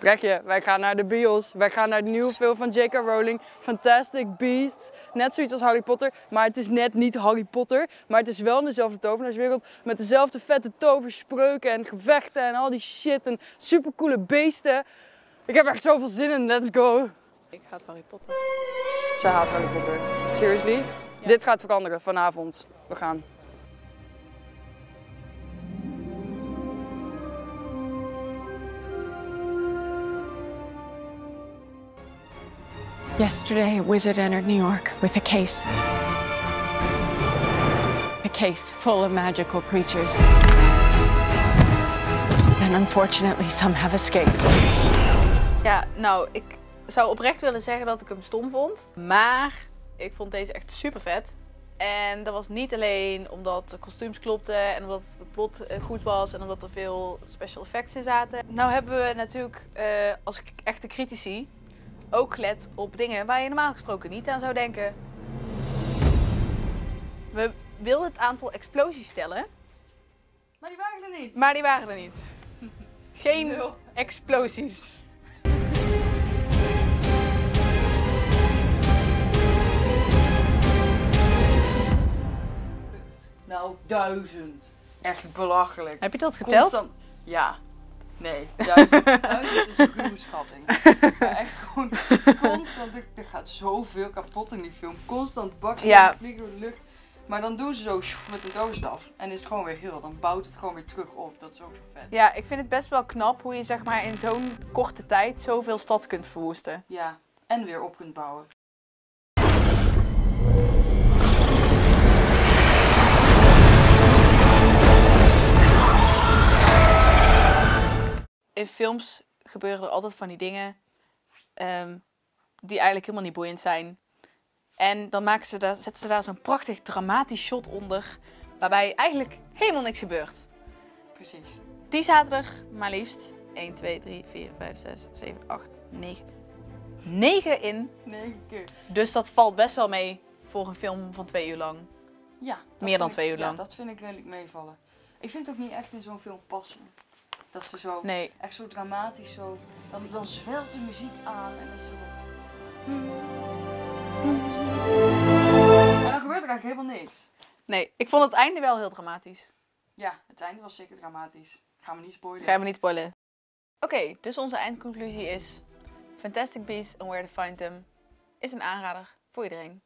Brechtje, wij gaan naar de bios. Wij gaan naar de nieuwe film van J.K. Rowling, Fantastic Beasts. Net zoiets als Harry Potter, maar het is net niet Harry Potter. Maar het is wel in dezelfde tovenaarswereld met dezelfde vette toverspreuken en gevechten en al die shit en supercoole beesten. Ik heb echt zoveel zin in, let's go. Ik haat Harry Potter. Zij haat Harry Potter. Seriously? Dit gaat veranderen vanavond. We gaan. Yesterday, a wizard entered New York with a case. A case full of magical creatures. And unfortunately, some have escaped. Ja, nou, ik zou oprecht willen zeggen dat ik hem stom vond. Maar ik vond deze echt super vet. En dat was niet alleen omdat de kostuums klopten en omdat het plot eh, goed was en omdat er veel special effects in zaten. Nou hebben we natuurlijk eh, als echte critici ook gelet op dingen waar je normaal gesproken niet aan zou denken. We wilden het aantal explosies stellen, Maar die waren er niet. maar die waren er niet. Geen Nul. explosies. Nou, duizend. Echt belachelijk. Heb je dat geteld? Constant- Ja. Nee, duizend. duizend is een ruwe schatting. Maar echt gewoon constant. Er, gaat zoveel kapot in die film. Constant bakstenen Ja. vliegen door de lucht. Maar dan doen ze zo met de doosstaf. En is het gewoon weer heel. Dan bouwt het gewoon weer terug op. Dat is ook zo vet. Ja, ik vind het best wel knap hoe je zeg maar in zo'n korte tijd zoveel stad kunt verwoesten. Ja. En weer op kunt bouwen. In films gebeuren er altijd van die dingen ehm, die eigenlijk helemaal niet boeiend zijn. En dan maken ze daar, zetten ze daar zo'n prachtig dramatisch shot onder, waarbij eigenlijk helemaal niks gebeurt. Precies. Die zaten er maar liefst 1, 2, 3, 4, 5, 6, 7, 8, 9. 9 in. Negen keer. Dus dat valt best wel mee voor een film van twee uur lang. Ja. Meer dan ik- twee uur ja, lang. dat vind ik redelijk meevallen. Ik vind het ook niet echt in zo'n film passen. Dat ze zo... Nee. echt zo dramatisch zo. Dan, dan zwelt de muziek aan en is zo. En dan gebeurt er eigenlijk helemaal niks. Nee, ik vond het einde wel heel dramatisch. Ja, het einde was zeker dramatisch. Ga me niet spoilen. Ga me niet spoilen. Oké, dus onze eindconclusie is... Fantastic Beasts and Where to Find Them is een aanrader voor iedereen.